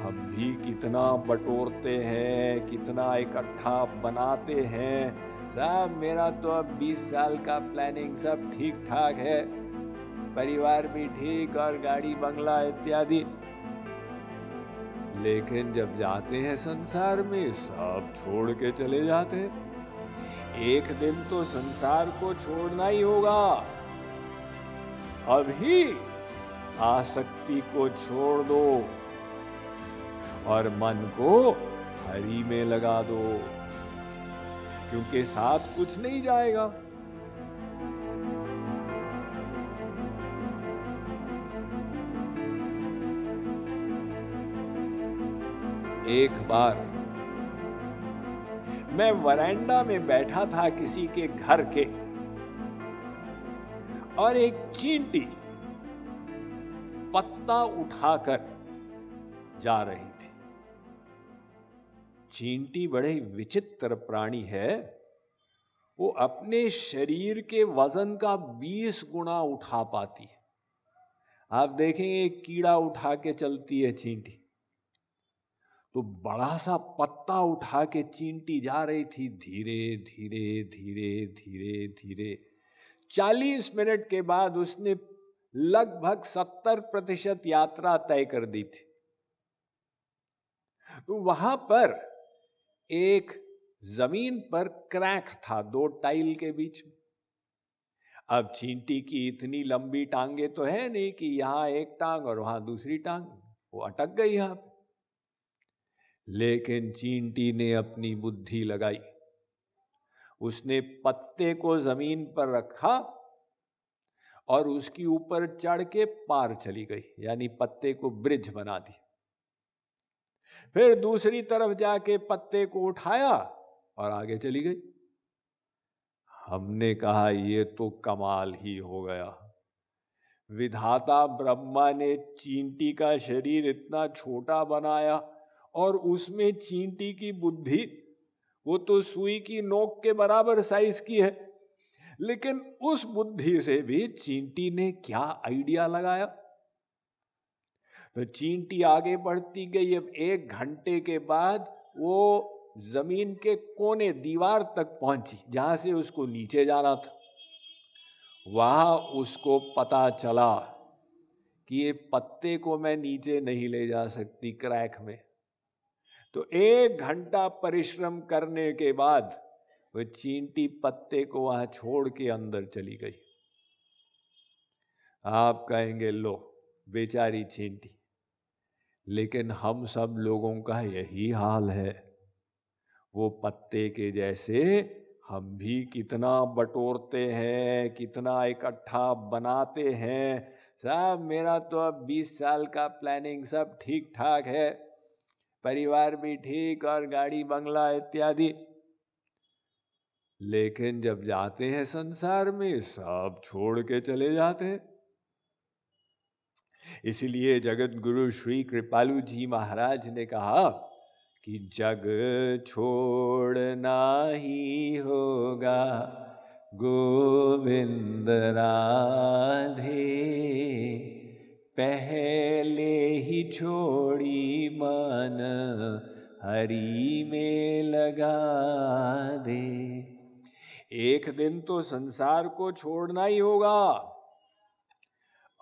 हम भी कितना बटोरते हैं, कितना इकट्ठा बनाते हैं। साहब, मेरा तो अब 20 साल का प्लानिंग सब ठीक ठाक है। परिवार भी ठीक और गाड़ी, बंगला इत्यादि। लेकिन जब जाते हैं संसार में, सब छोड़ के चले जाते हैं। एक दिन तो संसार को छोड़ना ही होगा। अभी आसक्ति को छोड़ दो। और मन को हरी में लगा दो, क्योंकि साथ कुछ नहीं जाएगा। एक बार मैं वरांडा में बैठा था किसी के घर के, और एक चींटी पत्ता उठाकर जा रही थी। चींटी बड़े विचित्र प्राणी है। वो अपने शरीर के वज़न का 20 गुना उठा पाती है। आप देखेंगे कीड़ा उठा के चलती है चींटी तो बड़ा सा पत्ता उठा के चींटी जा रही थी धीरे धीरे धीरे धीरे धीरे। चालीस मिनट के बाद उसने लगभग सत्तर प्रतिशत यात्रा तय कर दी थी। तो वहाँ पर एक ज़मीन पर क्रैक था दो टाइल के बीच में। अब चींटी की इतनी लंबी टांगे तो है नहीं कि यहाँ एक टांग और वहाँ दूसरी टांग, वो अटक गई यहाँ पर लेकिन चींटी ने अपनी बुद्धि लगाई। उसने पत्ते को ज़मीन पर रखा और उसके ऊपर चढ़ के पार चली गई, यानी पत्ते को ब्रिज बना दी फिर दूसरी तरफ़ जाके पत्ते को उठाया और आगे चली गई। हमने कहा, ये तो कमाल ही हो गया। विधाता ब्रह्मा ने चींटी का शरीर इतना छोटा बनाया और उसमें चींटी की बुद्धि, वो तो सुई की नोक के बराबर साइज़ की है। लेकिन उस बुद्धि से भी चींटी ने क्या आइडिया लगाया? तो चींटी आगे बढ़ती गई। अब एक घंटे के बाद वो ज़मीन के कोने, दीवार तक पहुँची, जहाँ से उसको नीचे जाना था। वहाँ उसको पता चला कि ये पत्ते को मैं नीचे नहीं ले जा सकती क्रैक में। तो एक घंटा परिश्रम करने के बाद वह चींटी पत्ते को वहाँ छोड़ के अंदर चली गई। आप कहेंगे, लो, बेचारी चींटी लेकिन हम सब लोगों का यही हाल है। वो पत्ते के जैसे हम भी कितना बटोरते हैं, कितना इकट्ठा बनाते हैं। साहब मेरा तो अब 20 साल का प्लानिंग सब ठीक ठाक है। परिवार भी ठीक और गाड़ी, बंगला इत्यादि। लेकिन जब जाते हैं संसार में, सब छोड़ के चले जाते हैं। इसलिए जगत गुरु श्री कृपालु जी महाराज ने कहा कि जग छोड़ना ही होगा, गोविंद राधे। पहले ही छोड़ी मन हरी में लगा दे। एक दिन तो संसार को छोड़ना ही होगा।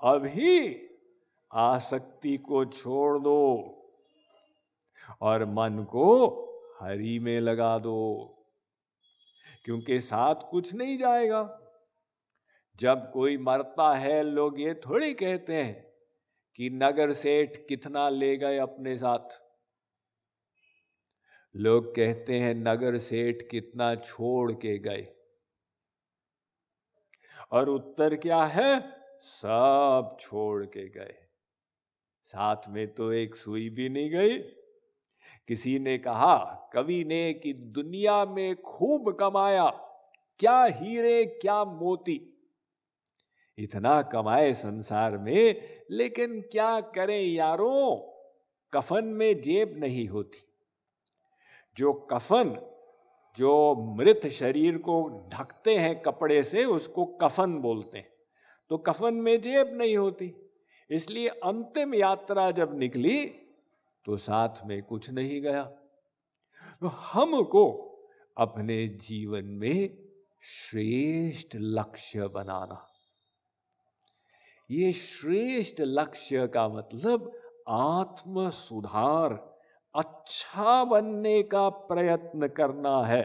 अभी आसक्ति को छोड़ दो और मन को हरी में लगा दो, क्योंकि साथ कुछ नहीं जाएगा। जब कोई मरता है, लोग ये थोड़ी कहते हैं कि नगर सेठ कितना ले गए अपने साथ। लोग कहते हैं, नगर सेठ कितना छोड़ के गए। और उत्तर क्या है? सब छोड़ के गए। साथ में तो एक सुई भी नहीं गई। किसी ने कहा, कवि ने कि दुनिया में खूब कमाया, क्या हीरे, क्या मोती। इतना कमाए संसार में, लेकिन क्या करें यारों, कफन में जेब नहीं होती। जो कफन, जो मृत शरीर को ढकते हैं कपड़े से, उसको कफन बोलते हैं। तो कफन में जेब नहीं होती। इसलिए अंतिम यात्रा जब निकली तो साथ में कुछ नहीं गया। तो हमको अपने जीवन में श्रेष्ठ लक्ष्य बनाना। ये श्रेष्ठ लक्ष्य का मतलब आत्म सुधार अच्छा बनने का प्रयत्न करना है।